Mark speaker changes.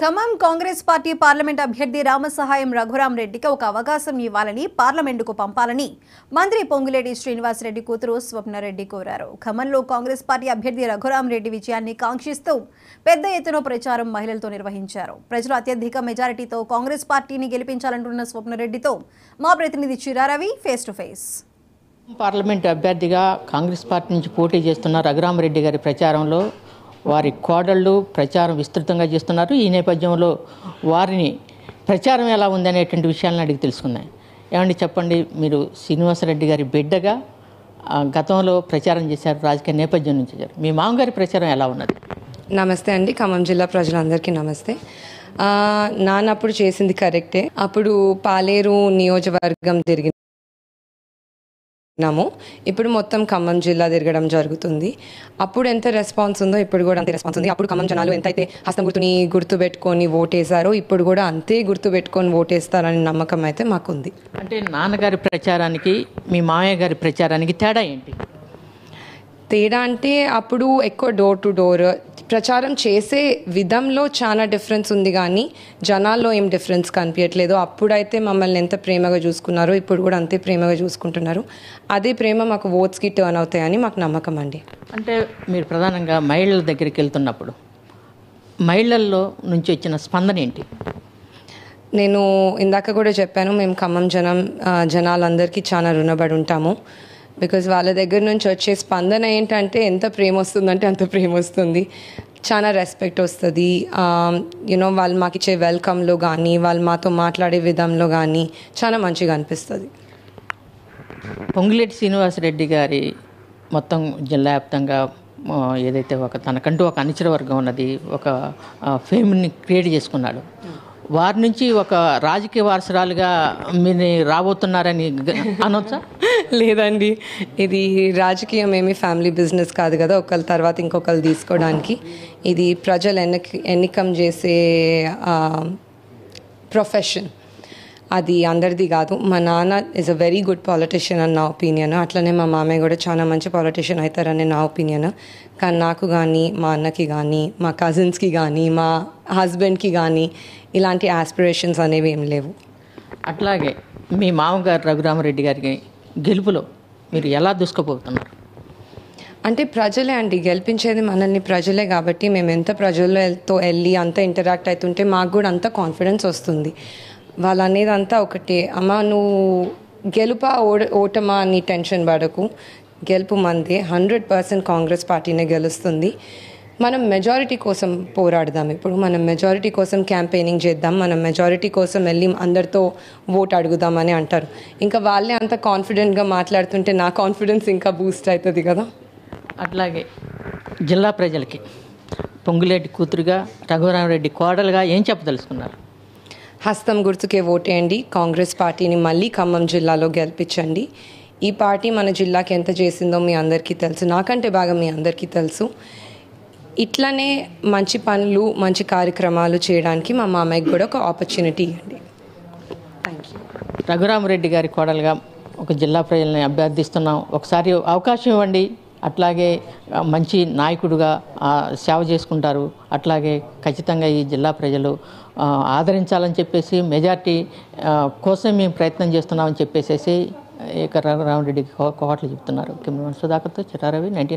Speaker 1: Khammam Congress party parliament అభ్యర్థి రామసహాయం రఘురాం రెడ్డికి ఒక అవకాశం ఇవ్వాలని పార్లమెంటుకు పంపాలని మంత్రి పొంగులేటి శ్రీనివాసరెడ్డి కూతురు స్వప్నరెడ్డి కోరారు. ఖమ్మంలో కాంగ్రెస్ పార్టీ అభ్యర్థి రఘురాం రెడ్డి విజయాన్ని కాంక్షిస్తూ పెద్ద ఎత్తున ప్రచారం మహిళలతో నిర్వహించారు. ప్రజలు అత్యధిక మెజారిటీతో కాంగ్రెస్ పార్టీని గెలిపించాలంటున్న స్వప్నరెడ్డితో మా ప్రతినిధి చిరారవి ఫేస్ టు ఫేస్.
Speaker 2: పార్లమెంట్ అభ్యర్థిగా కాంగ్రెస్ పార్టీ నుంచి పోటీ చేస్తున్న రఘురామరెడ్డి గారి ప్రచారంలో వారి కోడళ్ళు ప్రచారం విస్తృతంగా చేస్తున్నారు. ఈ నేపథ్యంలో వారిని ప్రచారం ఎలా ఉందనేటువంటి విషయాలను అడిగి తెలుసుకున్నాయి ఏమండి చెప్పండి మీరు శ్రీనివాసరెడ్డి గారి బిడ్డగా గతంలో ప్రచారం చేశారు రాజకీయ నేపథ్యం నుంచి మీ మామగారి ప్రచారం ఎలా ఉన్నది?
Speaker 3: నమస్తే అండి ఖమ్మం జిల్లా ప్రజలందరికీ నమస్తే. నాన్నప్పుడు చేసింది కరెక్టే. అప్పుడు పాలేరు నియోజకవర్గం తిరిగినాము ఇప్పుడు మొత్తం ఖమ్మం జిల్లా తిరగడం జరుగుతుంది. అప్పుడు ఎంత రెస్పాన్స్ ఉందో ఇప్పుడు కూడా అంతే రెస్పాన్స్ ఉంది. అప్పుడు ఖమ్మం జనాలు ఎంతైతే హస్తం గుర్తుని గుర్తు పెట్టుకొని ఓటేశారో ఇప్పుడు కూడా అంతే గుర్తు పెట్టుకొని ఓటేస్తారని నమ్మకం అయితే మాకుంది.
Speaker 2: అంటే నాన్నగారి ప్రచారానికి మీ మామయ్య గారి ప్రచారానికి తేడా ఏంటి?
Speaker 3: తేడా అంటే అప్పుడు ఎక్కువ డోర్ టు డోర్ ప్రచారం చేసే విధంలో చాలా డిఫరెన్స్ ఉంది కానీ జనాల్లో ఏం డిఫరెన్స్ కనిపించట్లేదు అప్పుడైతే మమ్మల్ని ఎంత ప్రేమగా చూసుకున్నారో ఇప్పుడు కూడా అంతే ప్రేమగా చూసుకుంటున్నారు. అదే ప్రేమ మాకు ఓట్స్కి టర్న్ అవుతాయని మాకు నమ్మకం అండి.
Speaker 2: అంటే మీరు ప్రధానంగా మహిళల దగ్గరికి వెళ్తున్నప్పుడు మహిళల్లో నుంచి వచ్చిన స్పందన ఏంటి?
Speaker 3: నేను ఇందాక కూడా చెప్పాను మేము ఖమ్మం జనం జనాలందరికీ చాలా రుణపడి ఉంటాము. బికాజ్ వాళ్ళ దగ్గర నుంచి వచ్చే స్పందన ఏంటంటే ఎంత ప్రేమ వస్తుందంటే అంత ప్రేమ వస్తుంది. చాలా రెస్పెక్ట్ వస్తుంది. యూనో వాళ్ళు మాకు ఇచ్చే వెల్కమ్లో కానీ వాళ్ళు మాతో మాట్లాడే విధంలో కానీ చాలా మంచిగా అనిపిస్తుంది.
Speaker 2: పొంగులేటి శ్రీనివాసరెడ్డి గారి మొత్తం జిల్లా వ్యాప్తంగా ఏదైతే ఒక తనకంటూ ఒక అనుచర వర్గం ఉన్నది ఒక ఫేమ్ని క్రియేట్ చేసుకున్నాడు. వారి నుంచి ఒక రాజకీయ వారసురాలుగా మీరు రాబోతున్నారని అనొచ్చా?
Speaker 3: లేదండి. ఇది రాజకీయం ఏమి ఫ్యామిలీ బిజినెస్ కాదు కదా ఒకళ్ళ తర్వాత ఇంకొకరు తీసుకోవడానికి. ఇది ప్రజలు ఎన్నిక ఎన్నికం చేసే ప్రొఫెషన్ అది అందరిది కాదు. మా నాన్న is a very good politician అని నా ఒపీనియన్ అట్లనే మా మామయ్య కూడా చాలా మంచి పాలిటిషియన్ అవుతారని నా ఒపీనియన్ కానీ నాకు కానీ మా అన్నకి కానీ మా కజిన్స్కి కానీ మా హస్బెండ్కి కానీ ఇలాంటి ఆస్పిరేషన్స్ అనేవి ఏం లేవు.
Speaker 2: అట్లాగే మీ మామగారు రఘురామరెడ్డి గారికి గెలుపులో మీరు ఎలా దూసుకుపోతున్నారు?
Speaker 3: అంటే ప్రజలే అండి గెలిపించేది మనల్ని ప్రజలే కాబట్టి మేము ఎంత ప్రజలతో వెళ్ళి అంత ఇంటరాక్ట్ అవుతుంటే మాకు కూడా అంత కాన్ఫిడెన్స్ వస్తుంది. వాళ్ళు అనేది అంతా ఒకటే అమ్మ నువ్వు గెలుపా ఓడ ఓటమా? అని టెన్షన్ పడకు. గెలుపు మందే హండ్రెడ్ పర్సెంట్ కాంగ్రెస్ పార్టీనే గెలుస్తుంది. మనం మెజారిటీ కోసం పోరాడదాం. ఇప్పుడు మనం మెజారిటీ కోసం క్యాంపెయినింగ్ చేద్దాం. మనం మెజారిటీ కోసం వెళ్ళి అందరితో ఓట్ అడుగుదామని అంటారు. ఇంకా వాళ్ళే అంత కాన్ఫిడెంట్గా మాట్లాడుతుంటే నా కాన్ఫిడెన్స్ ఇంకా బూస్ట్ అవుతుంది కదా?
Speaker 2: అట్లాగే జిల్లా ప్రజలకి పొంగులేటి కూతురుగా రఘురామరెడ్డి కోడలుగా ఏం చెప్పదలుచుకున్నారు?
Speaker 3: హస్తం గుర్తుకే ఓటేయండి. కాంగ్రెస్ పార్టీని మళ్ళీ ఖమ్మం జిల్లాలో గెలిపించండి. ఈ పార్టీ మన జిల్లాకి ఎంత చేసిందో మీ అందరికీ తెలుసు. నాకంటే బాగా మీ అందరికీ తెలుసు. ఇట్లనే మంచి పనులు మంచి కార్యక్రమాలు చేయడానికి మా మామయ్యకి కూడా ఒక ఆపర్చునిటీ ఇవ్వండి. థ్యాంక్ యూ
Speaker 2: రఘురామరెడ్డి గారి కోడలుగా ఒక జిల్లా ప్రజల్ని అభ్యర్థిస్తున్నాం. ఒకసారి అవకాశం ఇవ్వండి. అట్లాగే మంచి నాయకుడుగా సేవ చేసుకుంటారు. అట్లాగే ఖచ్చితంగా ఈ జిల్లా ప్రజలు ఆదరించాలని చెప్పేసి మెజార్టీ కోసం మేము ప్రయత్నం చేస్తున్నామని చెప్పేసేసి ఇక రఘురామరెడ్డి కోటలు చెప్తున్నారు. Cameraman సుధాకర్తో చిరారవి nineteen